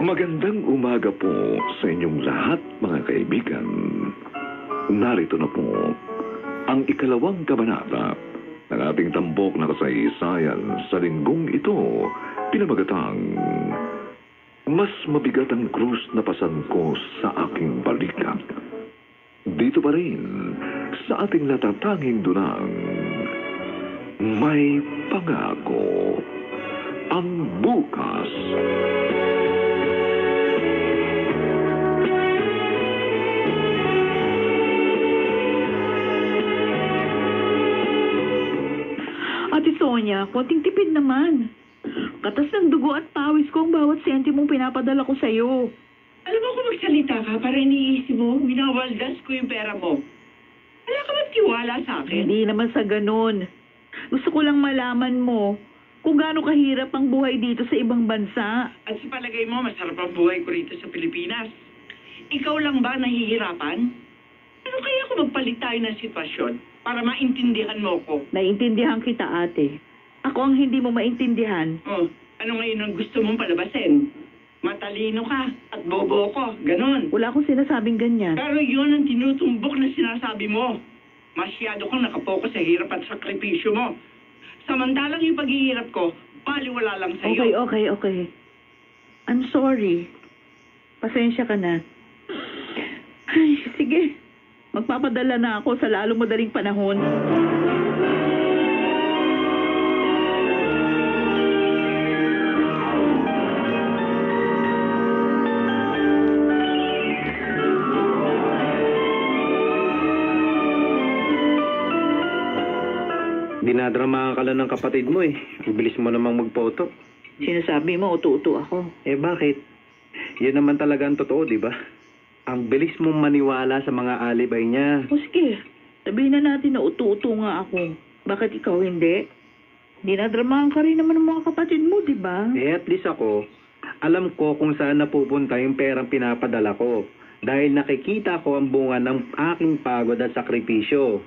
Magandang umaga po sa inyong lahat, mga kaibigan. Narito na po ang ikalawang kabanata ng ating tambok na kasaysayan sa linggong ito, pinamagatang Mas mabigat ang krus na pasangko sa aking balikat. Dito pa rin sa ating natatanging dunang may pangako ang bukas. Ate Sonia, konting tipid naman. Katas ng dugo at pawis ko ang bawat sentimong pinapadala ko sa'yo. Alam mo kung magsalita ka, para iniisip mo, winawaldas ko yung pera mo. Wala ka bang tiwala sa akin? Hindi naman sa ganun. Gusto ko lang malaman mo kung gaano kahirap ang buhay dito sa ibang bansa. At sa palagay mo, masarap ang buhay ko rito sa Pilipinas. Ikaw lang ba nahihirapan? Ano kaya kung magpalit tayo ng sitwasyon para maintindihan mo ko? Naiintindihan kita, ate. Ako ang hindi mo maintindihan. Oh, ano ngayon ang gusto mong palabasin? Matalino ka at bobo ko, ganon. Wala akong sinasabing ganyan. Pero yun ang tinutumbok na sinasabi mo. Masyado kang nakapokus sa hirap at sakripisyo mo. Samantalang yung paghihirap ko, baliwala lang sa'yo. Okay, okay, okay. I'm sorry. Pasensya ka na. Ay, sige. Magpapadala na ako sa lalo madaling panahon. Dinadramahan ka lang ng kapatid mo eh. Ang bilis mo namang magphoto. Sinasabi mo, utu-utu ako. Eh bakit? Yan naman talaga ang totoo, di ba? Ang bilis mong maniwala sa mga alibay niya. O sige, sabihin na natin na utu-utu nga ako. Bakit ikaw hindi? Dinadramahan ka rin naman ng mga kapatid mo, di ba? Eh at least ako, alam ko kung saan napupunta yung perang pinapadala ko. Dahil nakikita ko ang bunga ng aking pagod at sakripisyo.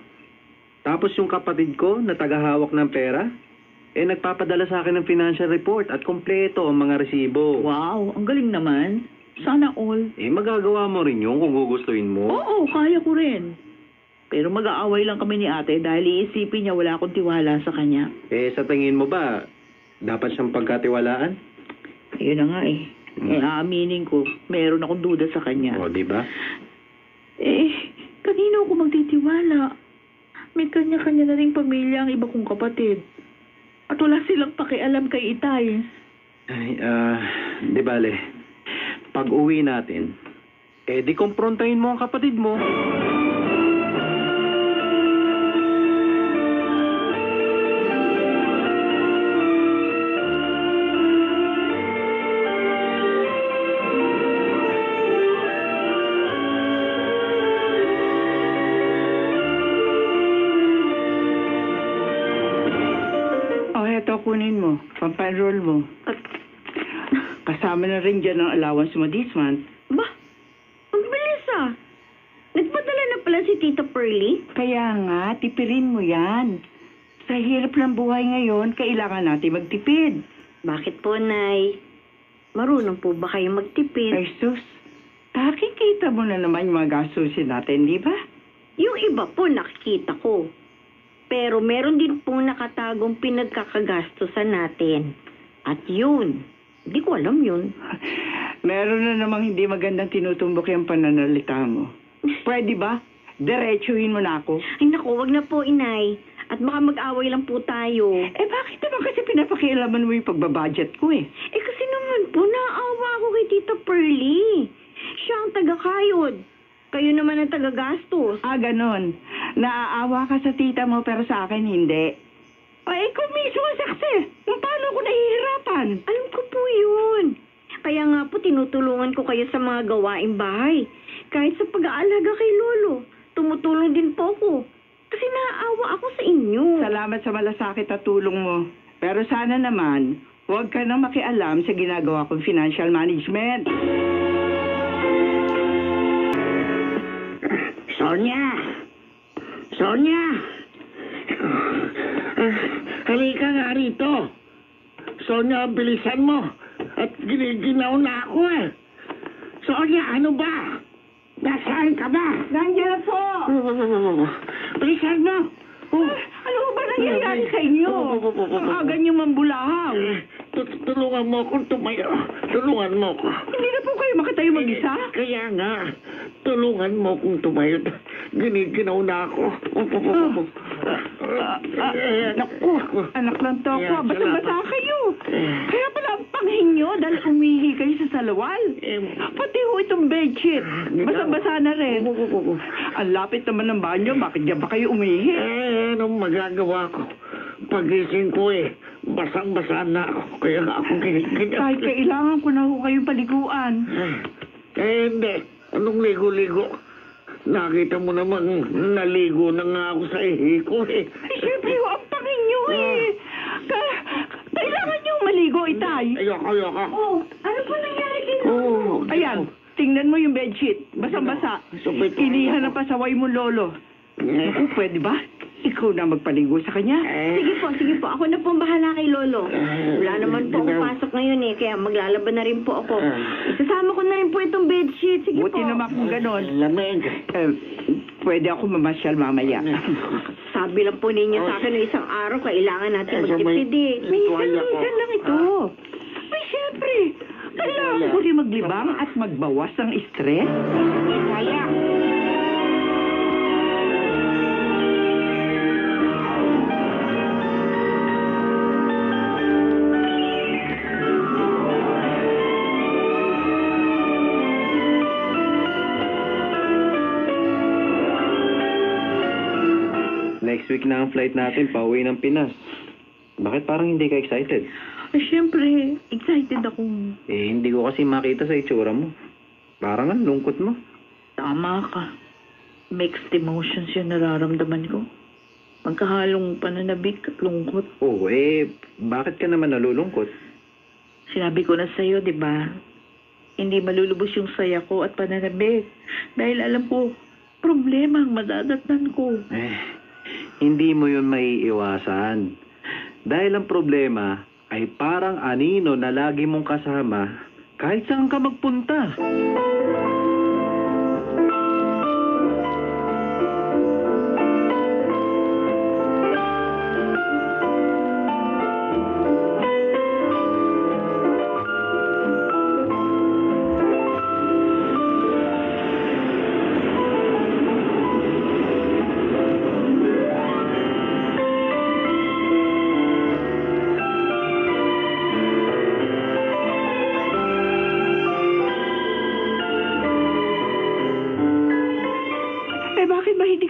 Tapos yung kapatid ko na tagahawak ng pera, eh nagpapadala sa akin ng financial report at kompleto ang mga resibo. Wow, ang galing naman. Sana all. Eh magagawa mo rin yun kung gugustuhin mo. Oo, kaya ko rin. Pero mag-aaway lang kami ni ate dahil iisipin niya wala akong tiwala sa kanya. Eh, sa tingin mo ba, dapat siyang pagkatiwalaan? Ayun na nga eh. Eh, aaminin ko, meron akong duda sa kanya. O, di ba? Eh, kanino ako magtitiwala? May kanya-kanya na ring pamilya ang iba kong kapatid. At wala silang pakialam kay Itay. Ay, ah, di bale. Pag uwi natin, eh di komprontahin mo ang kapatid mo. Rin dyan ang allowance mo this month. Ba, ang bilis ah. Nagpadala na pala si Tita Pearly? Kaya nga, tipirin mo yan. Sa hirap ng buhay ngayon, kailangan natin magtipid. Bakit po, Nay? Marunong po ba kayo magtipid? Ay, sus. Nakikita mo na naman yung mga gastusin natin, di ba? Yung iba po nakikita ko. Pero meron din pong nakatagong pinagkakagastusan natin. At yun, hindi ko alam yun. Meron na namang hindi magandang tinutumbok yung pananalita mo. Pwede ba? Diretsuhin mo na ako. Ay naku, wag na po, Inay. At baka mag-away lang po tayo. Eh, bakit naman kasi pinapakialaman mo yung pagbabudget ko eh? Eh kasi naman po, naawa ako kay Tita Pearly. Siya ang taga-kayod. Kayo naman ang taga-gastos. Ah, ganon. Naaawa ka sa tita mo pero sa akin hindi. Ay, ikaw mismo ang saksi. Kung paano ako nahihirapan. Alam ko po yun. Kaya nga po tinutulungan ko kayo sa mga gawaing bahay. Kahit sa pag-aalaga kay Lolo, tumutulong din po ako. Kasi naaawa ako sa inyo. Salamat sa malasakit at tulong mo. Pero sana naman, huwag ka nang makialam sa ginagawa kong financial management. Sonia! Sonia! Halika nga rito. Sonia, bilisan mo. At giniginaw na ako eh. Sonia, ano ba? Nasaan ka ba? Nandiyan po! Bilisan mo! Oh, Ano ba nangyayari sa inyo? Ang aga niyo mambulahaw. tu- tulungan mo akong tumayo. Tulungan mo ako. Hindi na po kayo makatayo mag-isa? Kaya nga, tulungan mo akong tumayo. Giniginaw na ako. Ah, ah, naku, anak ng toko, Ayan, basta-basa salamat. kayo. Kaya pala ang panghin nyo dahil umihi kayo sa salawal. Eh, Pati ho itong bedsheet, basa-basa na rin. Ang lapit naman ng banyo, bakit dyan ba kayo umihi? Eh, anong magagawa ko? Pagising ko eh, basang-basa na ako. Kaya nga ako giniginaw. Kahit kailangan ko na ho kayong paliguan. Eh, hindi. Anong ligo-ligo? Nakita mo naman, naligo na nga ako sa ihi ko eh. Eh, syempre ho, ang panghin nyo eh. Ka- kailangan nyo maligo, itay. Ayoko, ayoko. Oh, ano po nangyari kay Oh, Ayan, tingnan mo yung bedsheet. Basang-basa. Inihan na pasaway mo, lolo. Naku, pwede ba? Ikaw na magpaligo sa kanya. Sige po, sige po. Ako na po ang bahala kay Lolo. Wala naman po akong pasok ngayon eh, kaya maglalaban na rin po ako. Isasama ko na rin po itong bedsheet. Sige Buti po. naman kung ganon. Lamig. Eh, pwede ako mamasyal mamaya. Sabi lang po ninyo sa akin ng isang araw, kailangan natin Eh, so may- magtipid eh. may tuwalya. Minsan lang ito. Ay, syempre. Kailangan ko rin maglibang at magbawas ng stress. Kaya. Next week na ang flight natin, pauwi ng Pinas. Bakit parang hindi ka excited? Ay, syempre, excited ako. Eh, hindi ko kasi makita sa itsura mo. Parang ang lungkot mo. Tama ka. Mixed emotions yung nararamdaman ko. Magkahalong pananabik at lungkot. Oo, eh, bakit ka naman nalulungkot? Sinabi ko na sa'yo, di ba? Hindi malulubos yung saya ko at pananabik. Dahil alam ko, problema ang madadatnan ko. Eh, hindi mo yun maiiwasan. Dahil ang problema ay parang anino na lagi mong kasama kahit saan ka magpunta.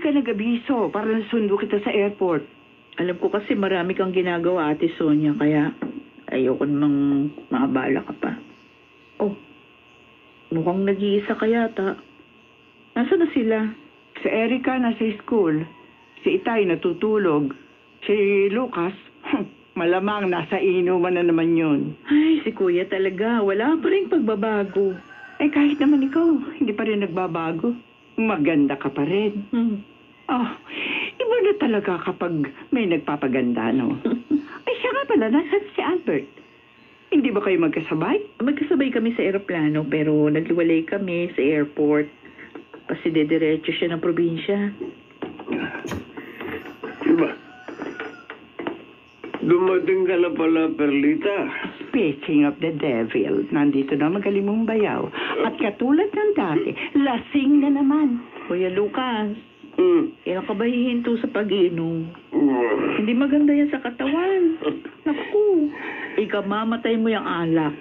Ka nag-abiso para nasundo kita sa airport? Alam ko kasi marami kang ginagawa, Ate Sonia, kaya ayoko namang makabala ka pa. Oh, mukhang nag-iisa ka yata. Nasaan na sila? Si Erica nasa school. Si Itay natutulog. Si Lucas, malamang nasa inuman na naman yun. Ay, si Kuya talaga. Wala pa rin pagbabago. Eh kahit naman ikaw, hindi pa rin nagbabago. Maganda ka pa rin. Hmm. Oh, iba na talaga kapag may nagpapaganda, no? Ay, siya nga pala, nasan si Albert? Hindi ba kayo magkasabay? Magkasabay kami sa eroplano pero naghiwalay kami sa airport. Kasi dediretso siya ng probinsya. Diba? Dumating ka na pala, Perlita. Speaking of the devil, nandito na magaling mong bayaw. At katulad ng dati, lasing na naman. Kuya Lucas, Hmm. kailan ka ba hihinto sa pag-iinom? Hindi maganda yan sa katawan. Naku, ikamamatay mo yung alak.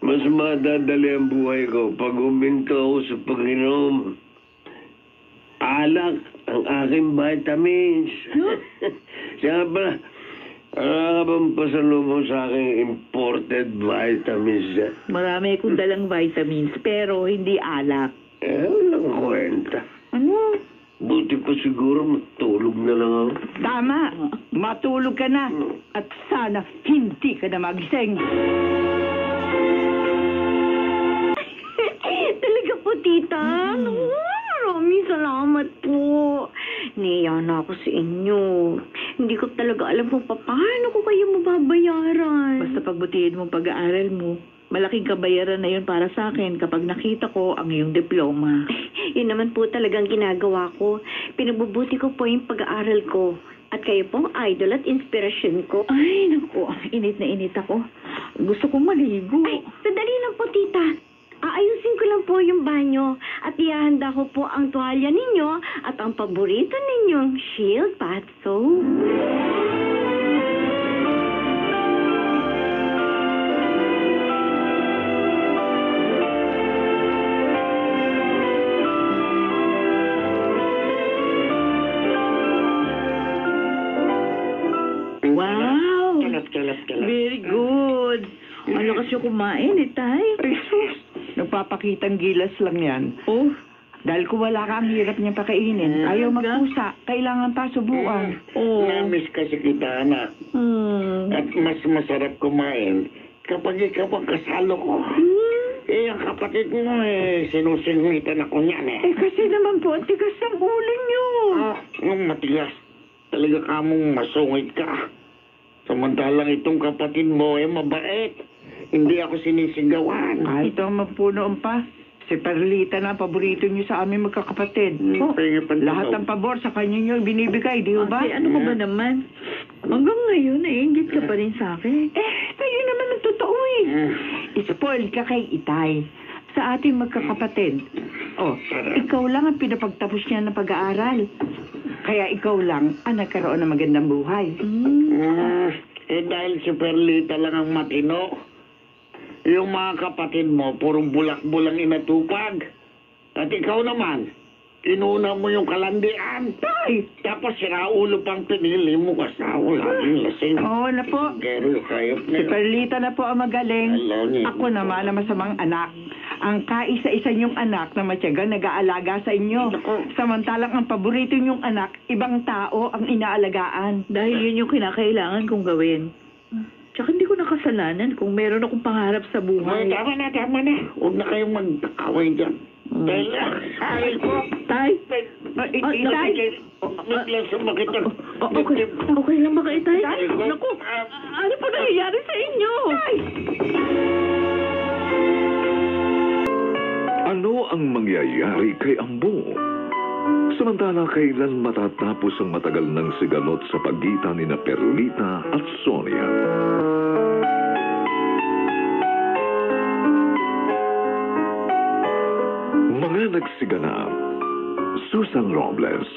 Mas madadali ang buhay ko pag uminto ako sa pag-inom. Alak ang aking vitamins. Siya ba, wala ka bang pasalubong sa aking imported vitamins? Marami akong dalang vitamins pero hindi alak. Eh, walang kwenta. Buti pa siguro matulog na lang ako. Tama, matulog ka na. At sana hindi ka na magising. Talaga po, tita? Naku, Maraming salamat po. Niya na ako sa inyo. Hindi ko talaga alam kung paano ko kayo mababayaran. Basta pagbutihin mo pag-aaral mo. Malaking kabayaran na yun para sa akin kapag nakita ko ang iyong diploma. Yun naman po talagang ginagawa ko. Pinabubuti ko po yung pag-aaral ko. At kayo po ang idol at inspirasyon ko. Ay, naku, init na init ako. Gusto kong maligo. Ay, sandali lang po, tita. Aayusin ko lang po yung banyo at ihahanda ko po ang tuwalya ninyo at ang paborito ninyong shield bath soap. Lakas yung kumain eh, Tay. Jesus, nagpapakitang gilas lang yan. Oh, Dahil kung wala ka, ang hirap niyang pakainin. Ayaw magpusa, kailangan pa subukan. oh. Namiss kasi kita, anak. Hmm. At mas masarap kumain kapag ikaw ang kasalo ko. Eh, ang kapatid mo eh, sinusingitan ako niyan eh. Eh kasi naman po, ang tigas ng ulo niyo. Ah, ang matigas. Talaga kamong masungit ka. Samantalang itong kapatid mo eh mabait. Hindi ako sinisigawan. Ah, ito ang mapunoon pa. Si Perlita na ang paborito niyo sa aming magkakapatid. Oh, Pahinga pa lahat ng pabor sa kanya niyo binibigay, di ba? Ate, ano ka ba naman? Hanggang ngayon, naiingit ka pa rin sa akin. Eh, kayo naman ang totoo eh. Mm. Spoiled ka kay Itay sa ating magkakapatid. Oh, ikaw lang ang pinapagtapos niya ng pag-aaral. Kaya ikaw lang ang nagkaroon ng magandang buhay. Hmm. Ah, eh dahil si Perlita lang ang matino. Yung mga kapatid mo, purong bulak-bulang inatupag. At ikaw naman, inuna mo yung kalandian. Tay! Tapos siraulo pang pinili mo kasawa. Laging lasing. Oo na po. Gero yung kayop Si nila. Perlita na po ang magaling. Hello, niya. Ako naman ang masamang anak. Ang kaisa-isa niyong anak na matyaga nag-aalaga sa inyo. Samantalang ang paborito niyong anak, ibang tao ang inaalagaan. Dahil yun yung kinakailangan kong gawin. Tsaka hindi ko nakasalanan kung meron akong pangarap sa Ay, buhay. tama na, tama na. Huwag na kayong magkakaway dyan. Dahil, ay ko. Tay? Ah, Ah, itay! Tay? Biglang sumakit ang okay. Okay lang ba kayo, Tay? Tay, Naku, ano po nangyayari sa inyo? Ano ang mangyayari kay Ambo? Samantala kailan matatapos ang matagal ng sigalot sa pagitan ni na Perlita at Sonia? Mga nagsiganap, Susan Robles,